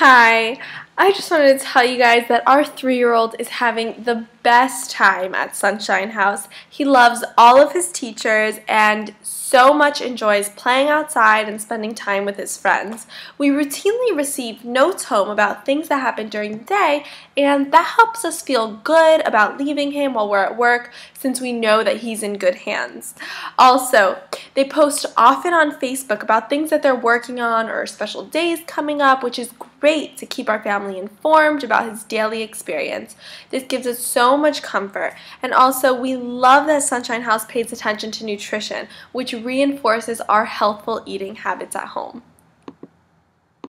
Hi, I just wanted to tell you guys that our three year old is having the best time at Sunshine House. He loves all of his teachers and so much enjoys playing outside and spending time with his friends. We routinely receive notes home about things that happen during the day, and that helps us feel good about leaving him while we're at work since we know that he's in good hands. Also, they post often on Facebook about things that they're working on or special days coming up, which is great to keep our family informed about his daily experience. This gives us so much comfort. And also, we love that Sunshine House pays attention to nutrition, which reinforces our healthful eating habits at home.